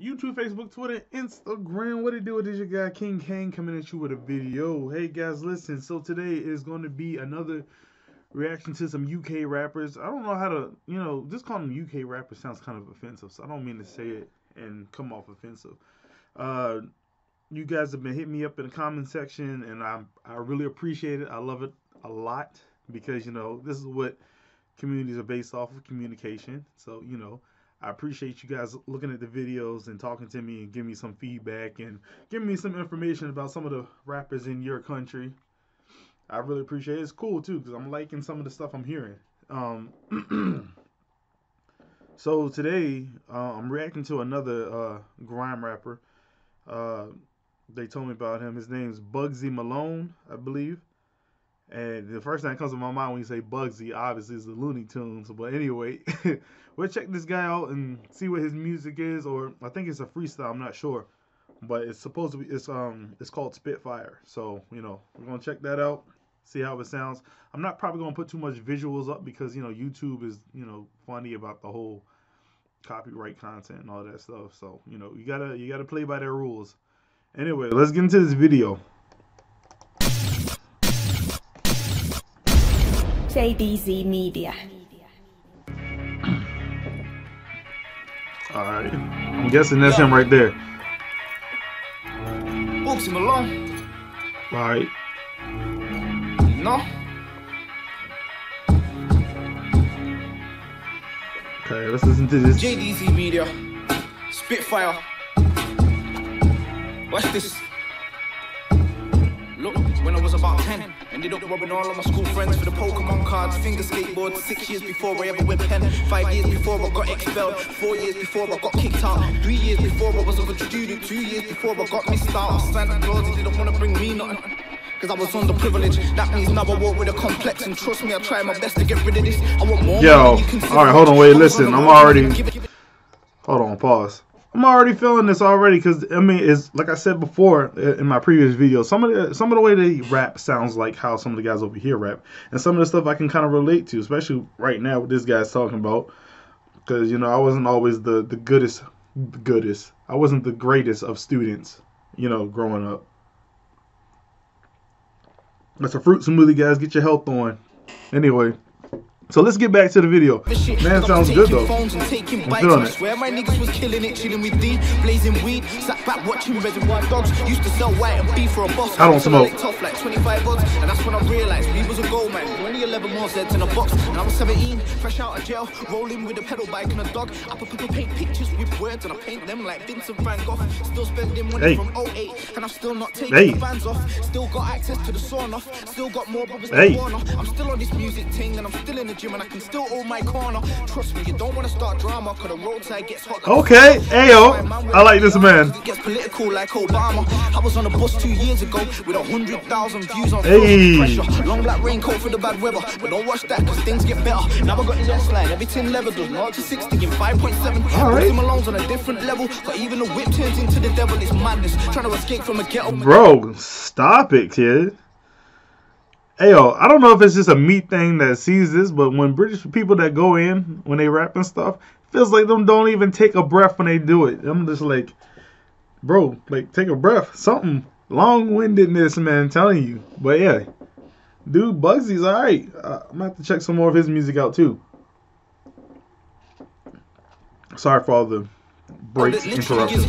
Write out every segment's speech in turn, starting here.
YouTube, Facebook, Twitter, Instagram. What it do? It is your guy King Kane coming at you with a video. Hey guys, listen. So today is going to be another reaction to some UK rappers. I don't know how to, you know, just calling them UK rappers sounds kind of offensive. So I don't mean to say it and come off offensive. Uh, you guys have been hitting me up in the comment section, and I I really appreciate it. I love it a lot because you know this is what communities are based off of communication. So you know I appreciate you guys looking at the videos and talking to me and giving me some feedback and giving me some information about some of the rappers in your country. I really appreciate it. It's cool too because I'm liking some of the stuff I'm hearing. Um, so today uh, I'm reacting to another uh, grime rapper. Uh, they told me about him. His name's Bugzy Malone, I believe. And the first thing that comes to my mind when you say Bugzy, obviously, is the Looney Tunes. But anyway, we'll check this guy out and see what his music is. Or I think it's a freestyle. I'm not sure, but it's supposed to be. It's um. It's called Spitfire. So you know, we're gonna check that out. See how it sounds. I'm not probably gonna put too much visuals up because you know YouTube is you know funny about the whole copyright content and all that stuff. So you know you gotta you gotta play by their rules. Anyway, let's get into this video. JDZ Media. All right. I'm guessing that's him right there. Bugzy Malone. All right. No. Okay, let's listen to this. JDZ Media. Spitfire. Watch this. Look, when I was about 10, ended up robbing all of my school friends for the Pokemon cards, finger skateboard, six years before I ever went pen, five years before I got expelled, four years before I got kicked out, three years before I was a good student, two years before I got missed out. Santa Claus didn't want to bring me nothing. Cause I was underprivileged. That means now I walk with a complex. And trust me, I try my best to get rid of this. I want more. Yo, alright, hold on, wait, listen. I'm already. Hold on, pause. I'm already feeling this already because I mean, it's like I said before uh, in my previous video. Some of the some of the way they rap sounds like how some of the guys over here rap, and some of the stuff I can kind of relate to, especially right now what this guy's talking about. Because you know, I wasn't always the the goodest, the goodest. I wasn't the greatest of students, you know, growing up. That's a fruit smoothie, guys. Get your health on. Anyway. So let's get back to the video. Man, sounds good though. I'm feeling it. Swear my niggas was killing it, chilling with D, blazing weed, sat back watching Reservoir Dogs. Used to sell white and beef for a boss. I don't smoke. Tough like 25 bucks, and that's when I realized we was a gold man. 2011 more Zeds in a box, and I was 17, fresh out of jail, rolling with a pedal bike and a dog. I put people paint pictures with words, and I paint them like Vincent Van Gogh. Still spending money hey. from 08, and I'm still not taking hey. the fans off. Still got access to the sawn off. Still got more brothers hey. I'm still on this music thing, and I'm still in the gym and I can still hold my corner. Trust me, you don't want to start drama, cause the roadside gets hot. Okay, ayo, I like this man. It gets political like Obama. I was on a bus two years ago with a hundred thousand views on hey. pressure. Long black raincoat for the bad weather, but don't watch that cause things get better. Now I got the S line, everything level does not to 60 in 5.7. Alright. Malone's on a different level, but even the whip turns into the devil. It's madness. Trying to escape from a ghetto. Bro, stop it, kid. Hey yo, I don't know if it's just a meat thing that sees this, but when British people that go in when they rap and stuff, feels like them don't even take a breath when they do it. I'm just like, bro, like take a breath, something long-windedness, man. I'm telling you, but yeah, dude, Bugzy's all right. Uh, I'm gonna have to check some more of his music out too. Sorry for all the breaks, interruptions.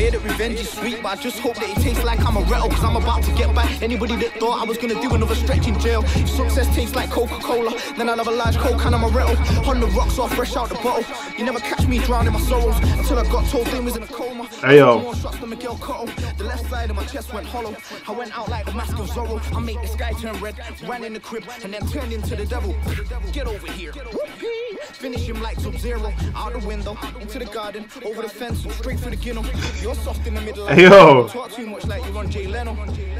I hear that revenge is sweet, but I just hope that it tastes like I'm a rattle, cause I'm about to get back. Anybody that thought I was gonna do another stretch in jail. Success tastes like Coca-Cola, then I'll have a large coke and I'm a rattle. On the rocks or fresh out the bottle. You never catch me drowning my sorrows until I got told they was in a coma. Hey yo. The left side of my chest went hollow. I went out like the mask of Zorro. I made the sky turn red, ran in the crib, and then turned into the devil. Get over here. Finish him like Sub-Zero. Out the window, into the garden, over the fence, straight for the ginnel. You're soft in the middle. Hey, yo. Talk too much like you're on Jay Leno.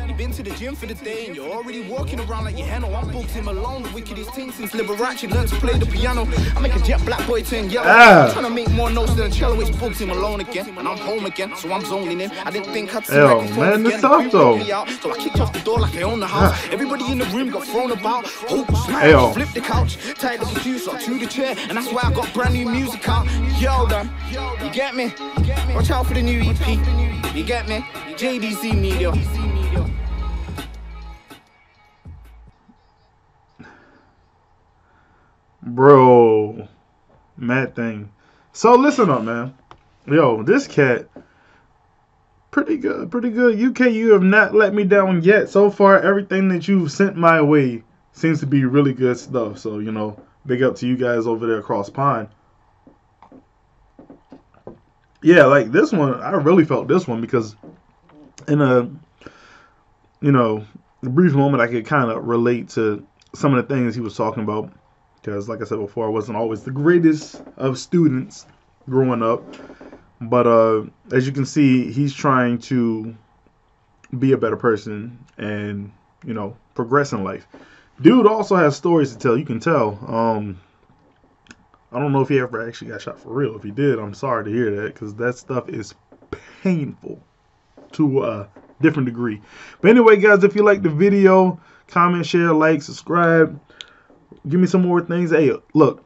You've been to the gym for the day and you're already walking around like you Heno. I'm Bugzy Malone, the wickedest thing since Liberace learned to play the piano. I make a jet black boy turn yellow. Ah. I'm trying to make more notes than a cello. It's Bugzy Malone again, and I'm home again, so I'm zoning in. I didn't think I'd see Yo, man, this tough though. So I kicked off the door like I own the house. Everybody in the room got thrown about. Oh, smash, flip the couch, tied the juice to the chair. Yeah, and that's why I got brand new music out. Yo, done. You get me? Watch out for the new EP. You get me? JDZ Media. Bro, mad thing. So listen up, man. Yo, this cat, pretty good, pretty good. UK, you have not let me down yet. So far, everything that you've sent my way seems to be really good stuff. So you know, big up to you guys over there across pond. Yeah, like this one, I really felt this one because in a, you know, brief moment, I could kind of relate to some of the things he was talking about because like I said before, I wasn't always the greatest of students growing up. But uh, as you can see, he's trying to be a better person and you know progress in life. Dude also has stories to tell. You can tell. Um, I don't know if he ever actually got shot for real. If he did, I'm sorry to hear that because that stuff is painful to a different degree. But anyway, guys, if you like the video, comment, share, like, subscribe give me some more things. Hey, look,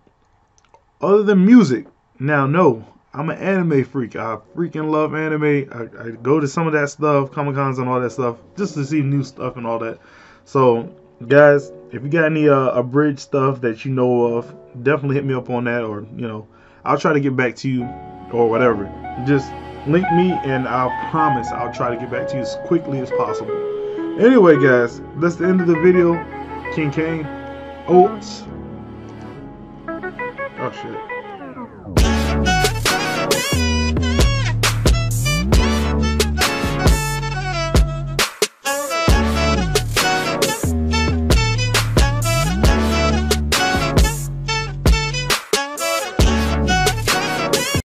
other than music, now no, I'm an anime freak. I freaking love anime. I, I go to some of that stuff, Comic Cons and all that stuff, just to see new stuff and all that. So, guys, if you got any uh, abridged stuff that you know of, definitely hit me up on that, or you know, I'll try to get back to you or whatever. Just link me, and I'll promise I'll try to get back to you as quickly as possible. Anyway, guys, that's the end of the video. King Kane oats. Oh shit.